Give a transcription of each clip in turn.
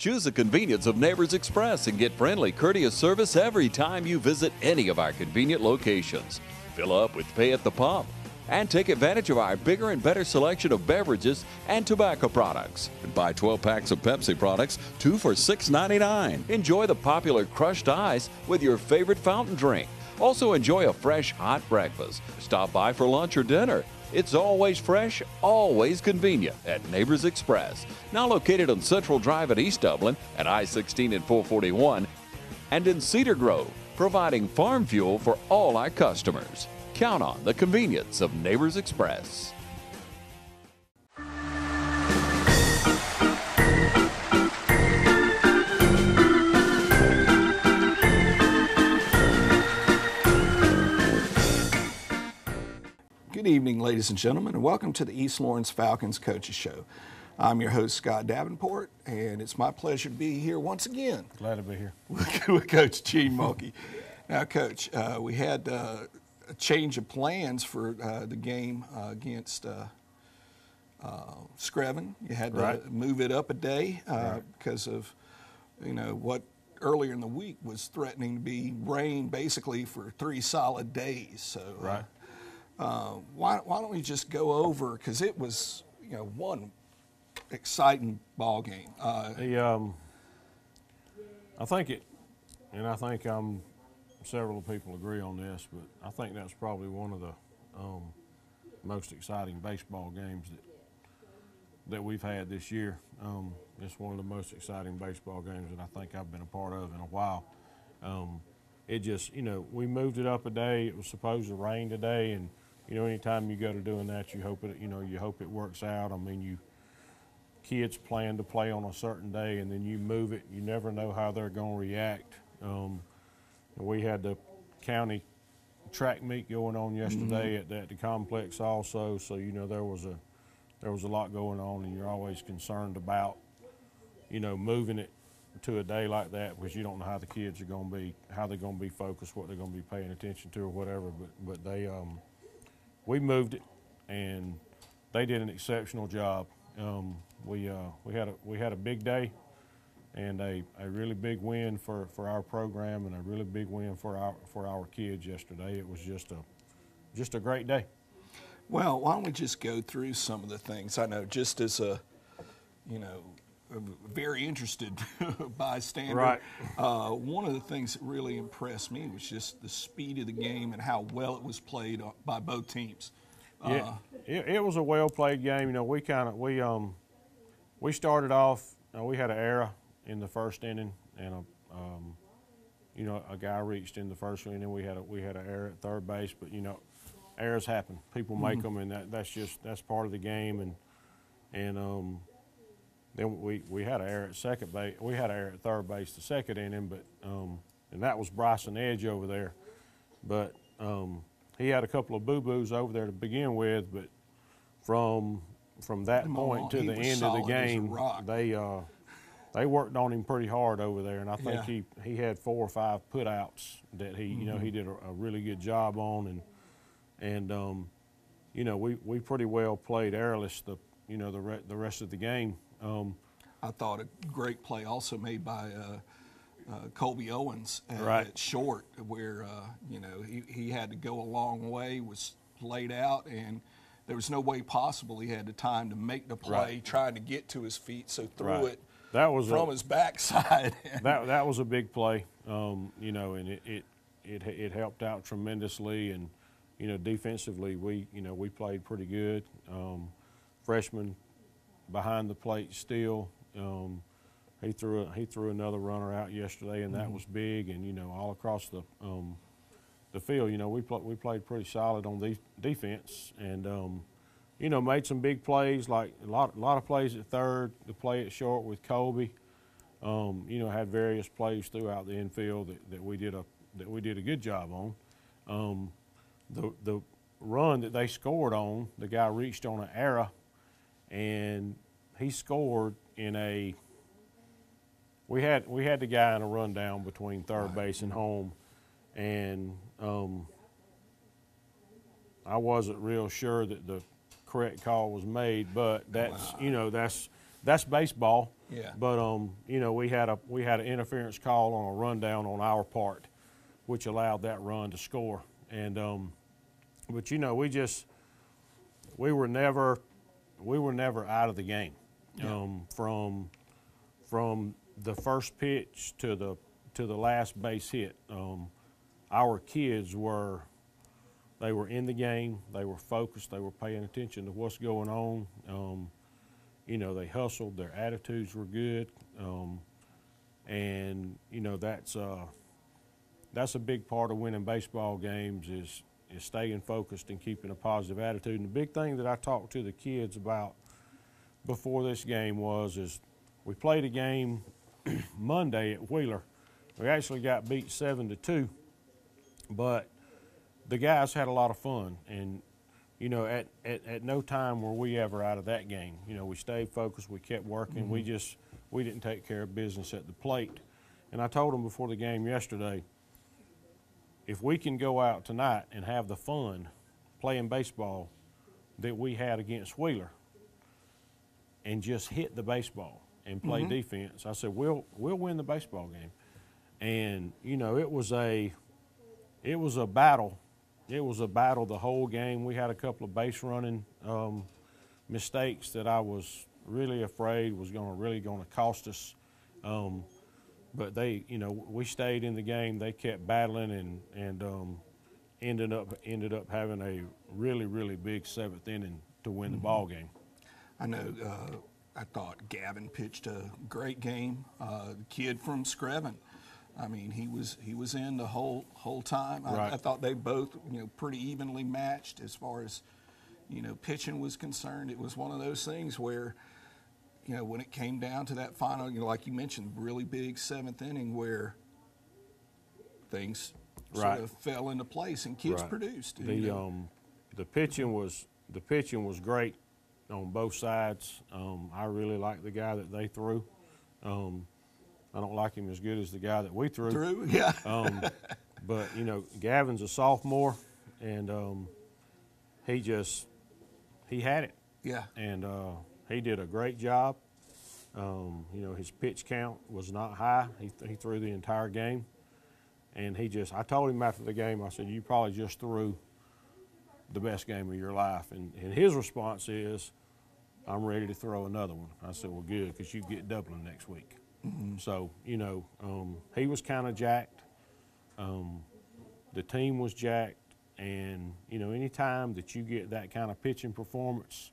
Choose the convenience of Neighbors Express and get friendly, courteous service every time you visit any of our convenient locations. Fill up with pay at the pump and take advantage of our bigger and better selection of beverages and tobacco products. Buy 12 packs of Pepsi products, two for $6.99. Enjoy the popular crushed ice with your favorite fountain drink. Also, enjoy a fresh, hot breakfast. Stop by for lunch or dinner. It's always fresh, always convenient at Neighbors Express. Now located on Central Drive at East Dublin at I 16 and 441, and in Cedar Grove, providing farm fuel for all our customers. Count on the convenience of Neighbors Express. Evening, ladies and gentlemen, and welcome to the East Laurens Falcons Coaches Show. I'm your host, Scott Davenport, and it's my pleasure to be here once again Glad to be here. with Coach Gene Mulkey. Now, Coach, uh, we had uh, a change of plans for uh, the game uh, against uh, uh, Screven. You had to Right. move it up a day uh, because of, you know, what earlier in the week was threatening to be rain basically for three solid days. So, Right. Uh, why, why don't we just go over because it was you know one exciting ball game. Uh, The, um, I think it, and I think um, several people agree on this, but I think that's probably one of the um, most exciting baseball games that that we've had this year. Um, it's one of the most exciting baseball games that I think I've been a part of in a while. Um, it just, you know, we moved it up a day. It was supposed to rain today, and you know, anytime you go to doing that, you hope it, you know, you hope it works out. I mean, you kids plan to play on a certain day, and then you move it. You never know how they're going to react. Um, and we had the county track meet going on yesterday at, at the complex also, so you know there was a there was a lot going on, and you're always concerned about you know moving it to a day like that because you don't know how the kids are going to be, how they're going to be focused, what they're going to be paying attention to, or whatever. But but they um, we moved it, and they did an exceptional job. Um, we uh, we had a we had a big day, and a, a really big win for, for our program, and a really big win for our for our kids yesterday. It was just a just a great day. well, why don't we just go through some of the things? I know just as a you know very interested bystander. Right. Uh, one of the things that really impressed me was just the speed of the game and how well it was played uh, by both teams. Yeah, Uh, it, it was a well played game. You know, we kind of we um we started off. Uh, we had an error in the first inning, and a um, you know a guy reached in the first inning. We had a we had an error at third base, but you know errors happen. People make them, and that, that's just that's part of the game. And and um, then we, we had an error at second base. We had an error at third base the second inning, but um, and that was Bryson Edge over there. But um, he had a couple of boo boos over there to begin with, but from from that Come point on, to the end of the game, they uh, they worked on him pretty hard over there, and I think Yeah. he he had four or five putouts that he you know Mm-hmm. he did a, a really good job on, and and um, you know we, we pretty well played airless the you know the re- the rest of the game. Um, I thought a great play also made by uh, uh, Colby Owens at, Right. at short, where uh, you know he, he had to go a long way, was laid out, and there was no way possible he had the time to make the play, Right. trying to get to his feet, so threw Right. it that was from a, his backside. that that was a big play, um, you know, and it, it it it helped out tremendously, and you know defensively we you know we played pretty good. Um, freshman behind the plate still. Um, he threw a, he threw another runner out yesterday, and that was big. And you know all across the um, the field, you know we pl- we played pretty solid on the defense, and um, you know made some big plays like a lot a lot of plays at third, the play at short with Colby um, you know, had various plays throughout the infield that, that we did a that we did a good job on. Um, the the run that they scored on, the guy reached on an error, and he scored in a. We had we had the guy in a rundown between third base and home, and um, I wasn't real sure that the correct call was made, but that's you know that's that's baseball. Yeah. But um, you know, we had a we had an interference call on a rundown on our part, which allowed that run to score. And um, but you know, we just we were never we were never out of the game Yeah. um, from from the first pitch to the to the last base hit. Um, our kids were they were in the game. They were focused. They were paying attention to what's going on. Um, you know, they hustled. Their attitudes were good, um, and you know that's uh, that's a big part of winning baseball games is is staying focused and keeping a positive attitude. And the big thing that I talked to the kids about before this game was is we played a game Monday at Wheeler. We actually got beat seven to two, but the guys had a lot of fun. And you know at, at, at no time were we ever out of that game. You know we stayed focused we kept working. We mm-hmm. just we didn't take care of business at the plate. And i told them before the game yesterday if we can go out tonight and have the fun playing baseball that we had against wheeler and just hit the baseball and play defense i said we'll we'll win the baseball game and you know it was a it was a battle. It was a battle the whole game. We had a couple of base running um, mistakes that I was really afraid was going to really going to cost us. Um, but they, you know, we stayed in the game. They kept battling and and um, ended up ended up having a really really big seventh inning to win the ball game. I know. Uh, I thought Gavin pitched a great game. Uh, the kid from Screven. I mean, he was he was in the whole whole time. I, Right. I thought they both, you know, pretty evenly matched as far as, you know, pitching was concerned. It was one of those things where, you know, when it came down to that final, you know, like you mentioned, really big seventh inning where things Right. sort of fell into place and kids Right. produced. The you know, um, the pitching was the pitching was great on both sides. Um, I really like the guy that they threw. Um, I don't like him as good as the guy that we threw. through, yeah. Um, but you know, Gavin's a sophomore, and um, he just he had it, yeah. and uh, he did a great job. Um, you know, his pitch count was not high. He, he threw the entire game, and he just. I told him after the game, I said, "You probably just threw the best game of your life," and, and his response is, "I'm ready to throw another one." I said, "Well, good, because you get Dublin next week." So you know, um, he was kind of jacked. Um, the team was jacked, and you know, anytime that you get that kind of pitching performance,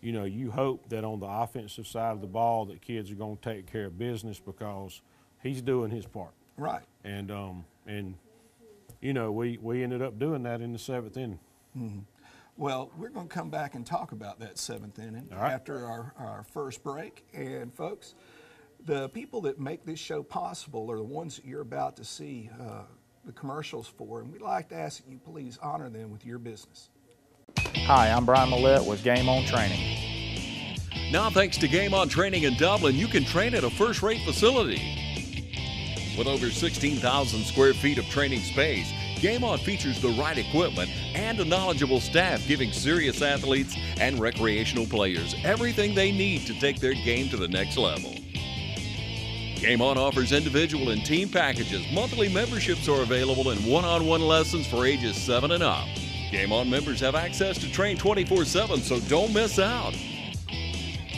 you know, you hope that on the offensive side of the ball that kids are going to take care of business because he's doing his part. Right. And um, and you know, we we ended up doing that in the seventh inning. Well, we're going to come back and talk about that seventh inning right. after our, our first break. And, folks, the people that make this show possible are the ones that you're about to see uh, the commercials for. And we'd like to ask that you please honor them with your business. Hi, I'm Brian Millette with Game On Training. Now, thanks to Game On Training in Dublin, you can train at a first rate facility. With over 16,000 square feet of training space, Game On features the right equipment and a knowledgeable staff giving serious athletes and recreational players everything they need to take their game to the next level. Game On offers individual and team packages. Monthly memberships are available and one on one lessons for ages 7 and up. Game On members have access to train 24 7, so don't miss out.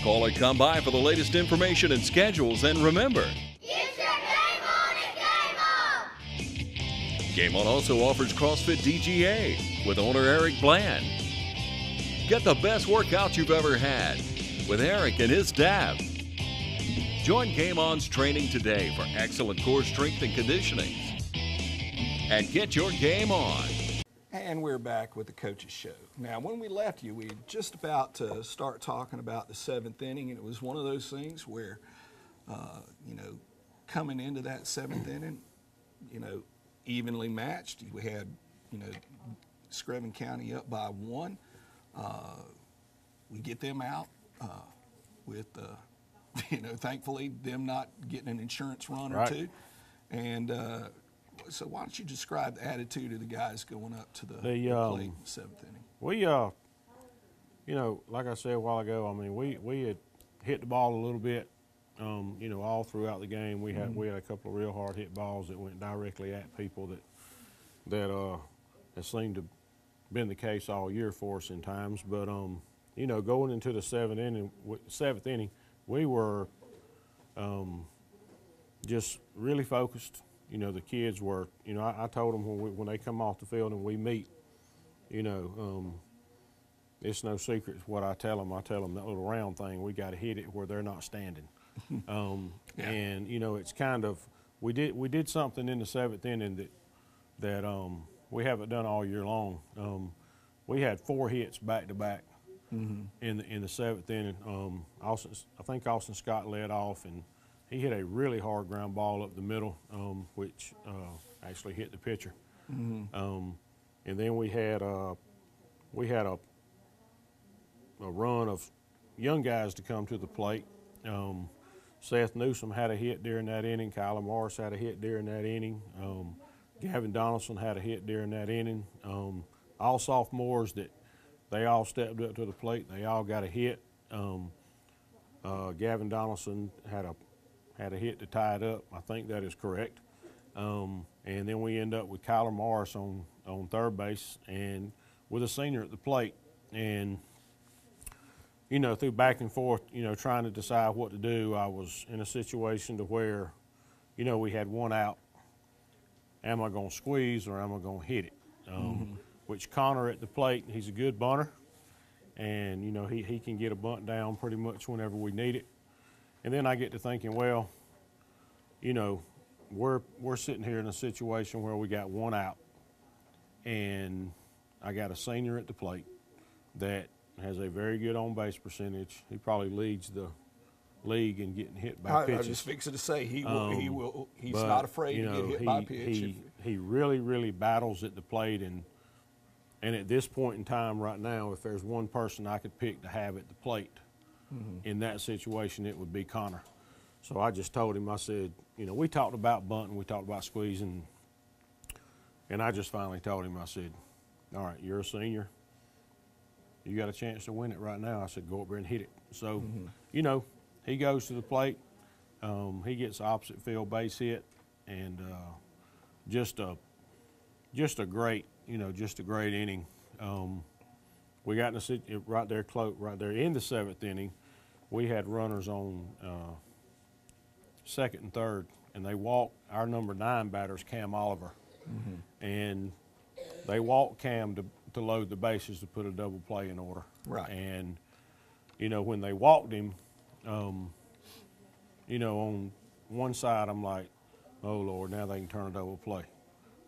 Call or come by for the latest information and schedules, and remember, It's your game on and game on! Game On also offers CrossFit DGA with owner Eric Bland. Get the best workout you've ever had with Eric and his staff. Join Game On's training today for excellent core strength and conditioning. And get your game on. And we're back with the Coaches Show. Now, when we left you, we were just about to start talking about the seventh inning, and it was one of those things where, uh, you know, coming into that seventh inning, you know, evenly matched. We had, you know, Screven County up by one. Uh, we get them out uh, with, uh, you know, thankfully them not getting an insurance run Right. or two. And uh, so, why don't you describe the attitude of the guys going up to the, The, the um, plate in the seventh inning? We, uh, you know, like I said a while ago, I mean, we, we had hit the ball a little bit Um, you know, all throughout the game, we had we had a couple of real hard hit balls that went directly at people that that uh, has seemed to been the case all year for us in times. But um, you know, going into the seventh inning, seventh inning, we were um, just really focused. You know, the kids were. You know, I, I told them when we, when they come off the field and we meet, you know, um, it's no secret what I tell them. I tell them that little round thing. We got to hit it where they're not standing. um, Yeah. And you know, it's kind of we did we did something in the seventh inning that that um, we haven't done all year long. Um, we had four hits back to back in the in the seventh inning. Um, Austin, I think Austin Scott led off, and he hit a really hard ground ball up the middle, um, which uh, actually hit the pitcher. Um, and then we had uh, we had a a run of young guys to come to the plate. Um, Seth Newsom had a hit during that inning. Kyler Morris had a hit during that inning. Um, Gavin Donaldson had a hit during that inning. Um, all sophomores that they all stepped up to the plate. They all got a hit. Um, uh, Gavin Donaldson had a had a hit to tie it up. I think that is correct. Um, and then we end up with Kyler Morris on on third base and with a senior at the plate. And you know, through back and forth, you know, trying to decide what to do, I was in a situation to where, you know, we had one out. Am I going to squeeze or am I going to hit it? Um, Which Connor at the plate, he's a good bunter, and you know he he can get a bunt down pretty much whenever we need it. And then I get to thinking, well, you know, we're we're sitting here in a situation where we got one out, and I got a senior at the plate that has a very good on base percentage. He probably leads the league in getting hit by I, I pitches. was fixing to say he will. he Um, will. He's but, not afraid you to get hit he, by a pitch. He, he really, really battles at the plate, and and at this point in time, right now, if there's one person I could pick to have at the plate Mm-hmm. in that situation, it would be Connor. So I just told him, I said, you know, we talked about bunting, we talked about squeezing, and I just finally told him, I said, all right, you're a senior. You got a chance to win it right now. I said, go up there and hit it. So, Mm-hmm. you know, he goes to the plate. Um, he gets the opposite field base hit, and uh, just a just a great, you know, just a great inning. Um, we got in a right there, close, right there in the seventh inning. We had runners on uh, second and third, and they walked our number nine batters, Cam Oliver, and they walked Cam to, to load the bases to put a double play in order. Right. And you know, when they walked him, um, you know, on one side, I'm like, oh Lord, now they can turn a double play.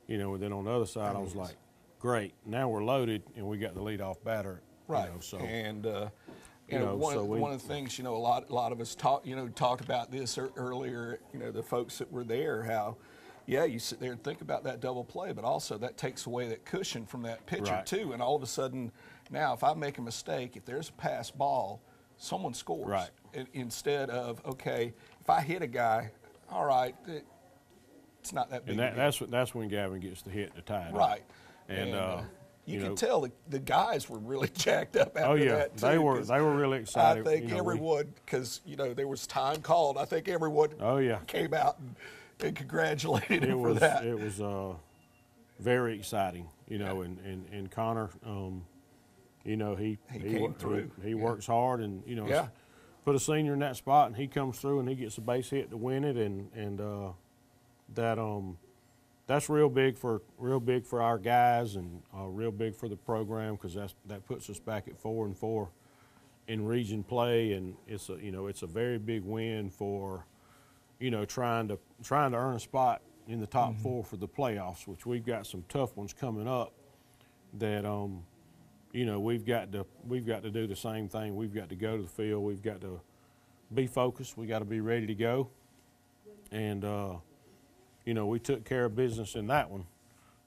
You know, and then on the other side, I was like, great, now we're loaded and we got the leadoff batter. you Right. know, so and uh, you, you know, know, one, so of, we- one of the things you know a lot a lot of us talk you know talked about this earlier. You know, the folks that were there, how yeah, you sit there and think about that double play, but also that takes away that cushion from that pitcher Right. too. And all of a sudden, now if I make a mistake, if there's a pass ball, someone scores. Right. Instead of okay, if I hit a guy, all right, it, it's not that big. and that, that's what that's when Gavin gets the hit to tie it up. right. And, uh, you, you could know- tell the, the guys were really jacked up after Oh yeah, that too. they were they were really excited. I think you know, everyone, because you know there was time called. I think everyone Oh, yeah. came out and, and congratulated it him was for that. it was uh, very exciting, you know, and and, and Connor, um, you know, he He came wor- through, He, he yeah. works hard, and you know, Yeah. put a senior in that spot, and he comes through and he gets a base hit to win it, and and uh, that um, that's real big for real big for our guys, and uh, real big for the program because that's that puts us back at four and four in region play, and it's a you know it's a very big win for you know, trying to trying to earn a spot in the top four for the playoffs, which we've got some tough ones coming up. That um, you know, we've got to we've got to do the same thing. We've got to go to the field. We've got to be focused. We got to be ready to go. And uh, you know, we took care of business in that one,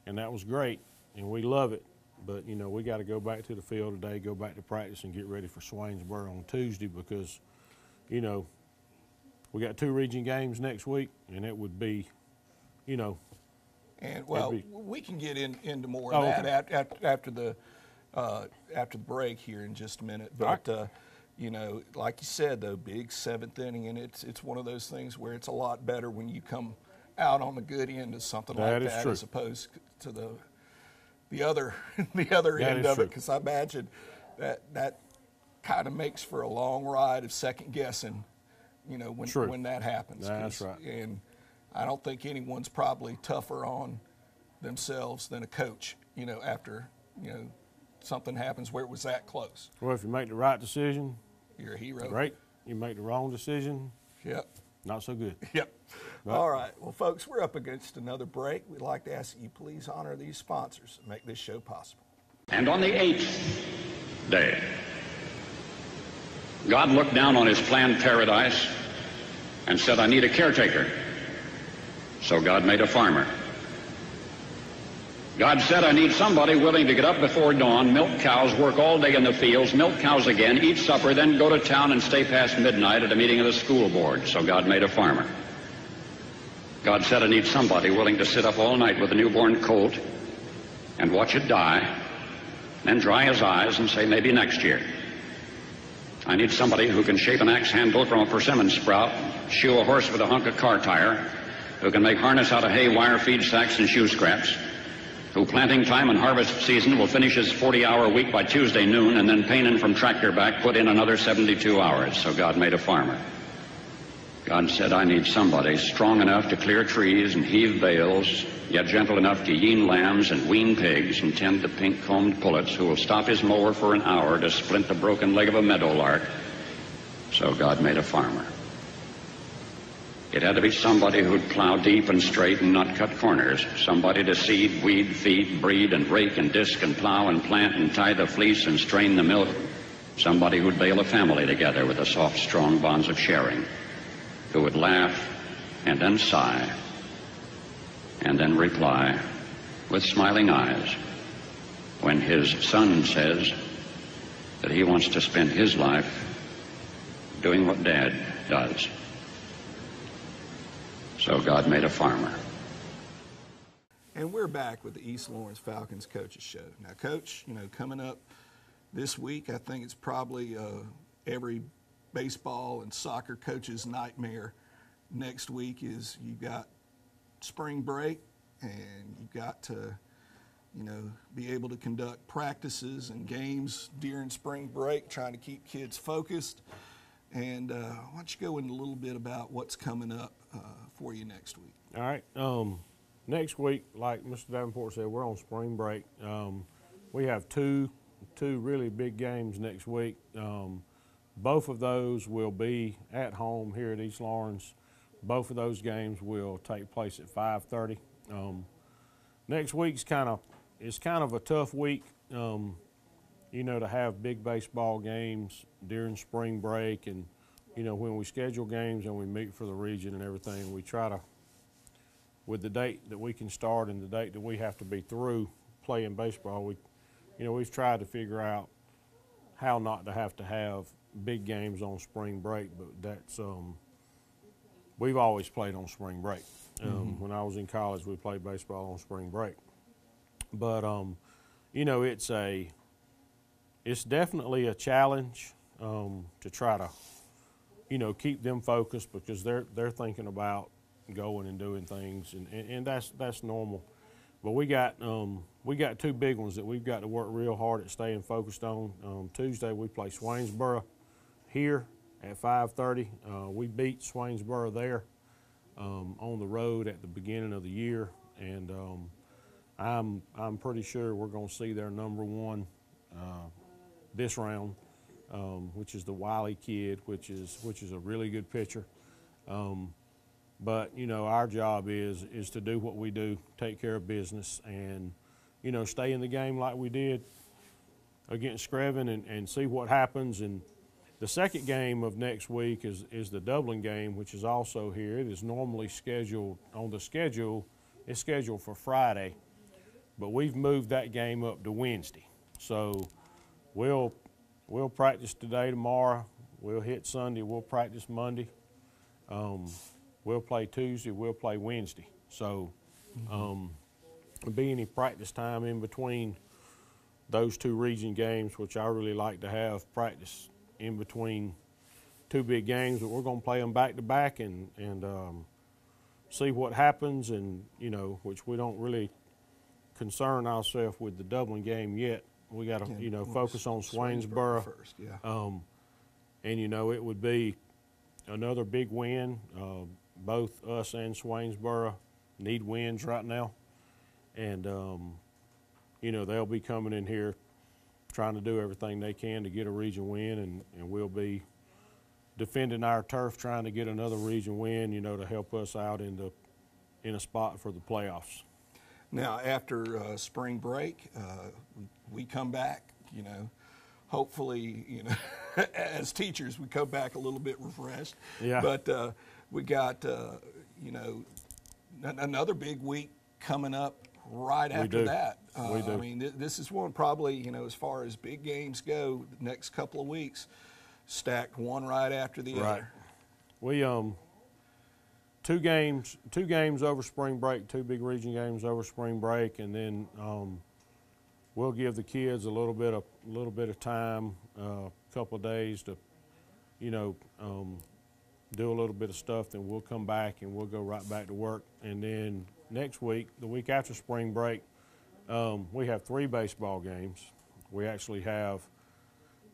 and that was great, and we love it. But you know, we got to go back to the field today, go back to practice, and get ready for Swainsboro on Tuesday because, you know, we got two region games next week, and it would be, you know, And well, Every- we can get in, into more Oh, of that okay. at, at, after the uh, after the break here in just a minute. But uh, you know, like you said, though, big seventh inning, and it's it's one of those things where it's a lot better when you come out on the good end of something That like that, true. as opposed to the the other the other That end of true. it. Because I imagine that that kind of makes for a long ride of second guessing, you know, when True. when that happens. That's right. And I don't think anyone's probably tougher on themselves than a coach, you know, after you know something happens where it was that close. Well, if you make the right decision, You're a hero. great. You make the wrong decision, Yep. Not so good. Yep. All right. Well, folks, we're up against another break. We'd like to ask that you please honor these sponsors and make this show possible. And on the eighth day, God looked down on his planned paradise and said, I need a caretaker. So God made a farmer. God said, I need somebody willing to get up before dawn, milk cows, work all day in the fields, milk cows again, eat supper, then go to town and stay past midnight at a meeting of the school board. So God made a farmer. God said, I need somebody willing to sit up all night with a newborn colt and watch it die, then dry his eyes and say, maybe next year. I need somebody who can shape an axe handle from a persimmon sprout, shoe a horse with a hunk of car tire, who can make harness out of hay, wire, feed sacks, and shoe scraps, who planting time and harvest season will finish his 40-hour week by Tuesday noon, and then painin from tractor back put in another 72 hours. So God made a farmer. God said, I need somebody strong enough to clear trees and heave bales, yet gentle enough to yean lambs and wean pigs and tend the pink-combed pullets who will stop his mower for an hour to splint the broken leg of a meadowlark. So God made a farmer. It had to be somebody who'd plow deep and straight and not cut corners. Somebody to seed, weed, feed, breed, and rake and disc and plow and plant and tie the fleece and strain the milk. Somebody who'd bail a family together with the soft, strong bonds of sharing. Who would laugh and then sigh and then reply with smiling eyes when his son says that he wants to spend his life doing what dad does. So God made a farmer. And we're back with the East Laurens Falcons Coaches Show. Now, Coach, you know, coming up this week, I think it's probably uh, every baseball and soccer coach's nightmare. Next week is you've got spring break, and you've got to, you know, be able to conduct practices and games during spring break, trying to keep kids focused. And uh, why don't you go in a little bit about what's coming up uh, for you next week? All right. Um, next week, like Mr. Davenport said, we're on spring break. Um, we have two two really big games next week. Um, both of those will be at home here at East Laurens. Both of those games will take place at 5:30. Um, next week's kind of it's kind of a tough week. Um, you know, to have big baseball games during spring break and, you know, when we schedule games and we meet for the region and everything, we try to, with the date that we can start and the date that we have to be through playing baseball, we, you know, we've tried to figure out how not to have to have big games on spring break, but that's, um, we've always played on spring break. Um, When I was in college, we played baseball on spring break. But, um, you know, it's a, it's definitely a challenge um, to try to, you know, keep them focused because they're they're thinking about going and doing things, and, and, and that's that's normal. But we got um, we got two big ones that we've got to work real hard at staying focused on. Um, Tuesday we play Swainsboro here at 5:30. Uh, we beat Swainsboro there um, on the road at the beginning of the year, and um, I'm I'm pretty sure we're going to see their number one uh, this round, um, which is the Wiley kid, which is which is a really good pitcher. Um, but you know, our job is is to do what we do, take care of business, and you know, stay in the game like we did against Screven, and, and see what happens. And the second game of next week is is the Dublin game, which is also here. It is normally scheduled on the schedule. It's scheduled for Friday, but we've moved that game up to Wednesday. So we'll we'll practice today, tomorrow. We'll hit Sunday. We'll practice Monday. Um, we'll play Tuesday. We'll play Wednesday. So um, there'll be any practice time in between those two region games, which I really like to have practice in between two big games, but we're going to play them back to back and and um, see what happens. And you know, which we don't really concern ourselves with the Dublin game yet. We got to you know focus on Swainsboro first. Yeah. um, and you know it would be another big win. Uh, both us and Swainsboro need wins right now, and um, you know they'll be coming in here trying to do everything they can to get a region win, and, and we'll be defending our turf, trying to get another region win. You know to help us out in the in a spot for the playoffs. Now, after uh, spring break, uh, we, we come back, you know, hopefully, you know, as teachers, we come back a little bit refreshed. Yeah. But uh, we got, uh, you know, an- another big week coming up right after do. that. We Uh, do. I mean, th- this is one probably, you know, as far as big games go, the next couple of weeks, stacked one right after the Right. other. We um two games two games over spring break, two big region games over spring break, and then um, we'll give the kids a little bit of little bit of time, a couple of days to, you know, um, do a little bit of stuff. Then we'll come back and we'll go right back to work. And then next week, the week after spring break, um, we have three baseball games. We actually have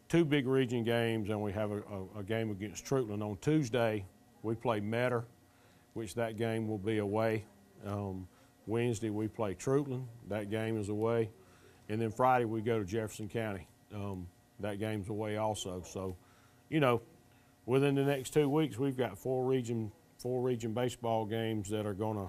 two big region games, and we have a, a, a game against Treutlen on Tuesday. We play Metter, which that game will be away. Um, Wednesday we play Treutlen. That game is away, and then Friday we go to Jefferson County. Um, that game's away also. So, you know, within the next two weeks we've got four region four region baseball games that are gonna,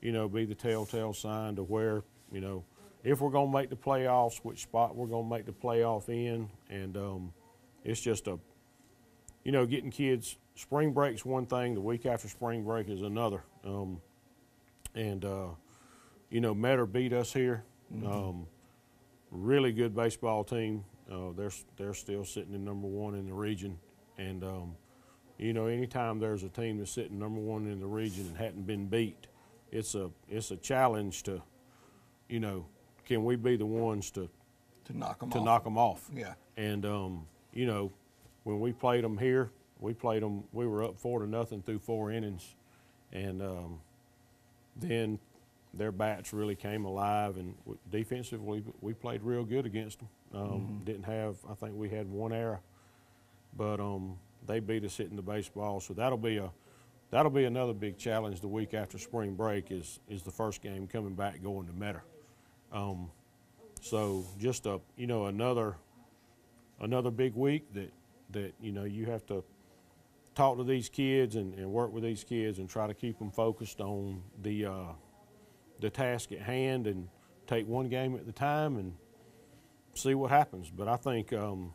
you know, be the telltale sign to where you know if we're gonna make the playoffs, which spot we're gonna make the playoff in, and um, it's just a, you know, getting kids. Spring break's one thing. The week after spring break is another. Um, and uh, you know, Metter beat us here. Um, really good baseball team. Uh, they're they're still sitting in number one in the region, and um, you know, anytime there's a team that's sitting number one in the region and hadn't been beat, it's a it's a challenge to, you know, can we be the ones to To knock them to off. knock them off? Yeah. And um, you know, when we played them here, we played them. We were up four to nothing through four innings, and um, then their bats really came alive. And w- defensively, we played real good against them. Um, Didn't have, I think we had one error, but um, they beat us hitting the baseball. So that'll be a that'll be another big challenge the week after spring break. Is is the first game coming back going to Metter. Um, so just a you know another another big week that that you know you have to talk to these kids and, and work with these kids and try to keep them focused on the uh, the task at hand and take one game at a time and see what happens. But I think um,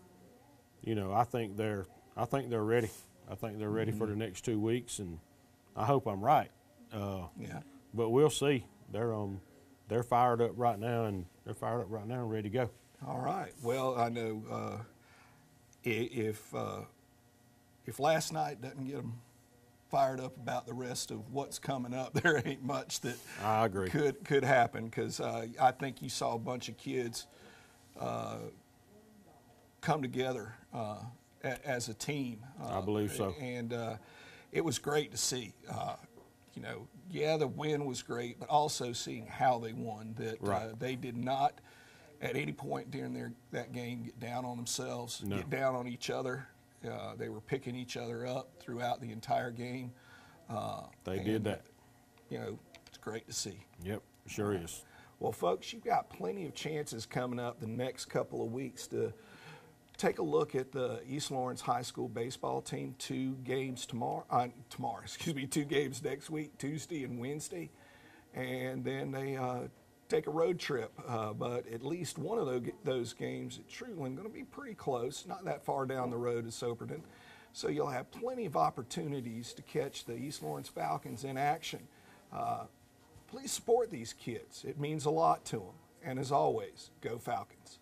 you know I think they're I think they're ready. I think they're ready for the next two weeks, and I hope I'm right. Uh, Yeah. but we'll see. They're um they're fired up right now, and they're fired up right now and ready to go. All right. Well, I know uh, if uh, if last night doesn't get them fired up about the rest of what's coming up, there ain't much that I agree. could could happen because uh, I think you saw a bunch of kids uh, come together uh, a, as a team. I uh, believe so. And uh, it was great to see. Uh, you know, yeah, the win was great, but also seeing how they won. That uh, Right. they did not, at any point during their that game, get down on themselves, No. get down on each other. Uh, they were picking each other up throughout the entire game. Uh, They did that. You know, it's great to see. Yep, sure is. Well, folks, you've got plenty of chances coming up the next couple of weeks to take a look at the East Laurens High School baseball team. Two games tomorrow, uh, tomorrow, excuse me, two games next week, Tuesday and Wednesday, and then they uh, take a road trip. Uh, but at least one of those, those games at Treutlen going to be pretty close, not that far down the road as Soperton. So you'll have plenty of opportunities to catch the East Laurens Falcons in action. Uh, please support these kids. It means a lot to them. And as always, go Falcons.